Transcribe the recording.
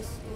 acquired.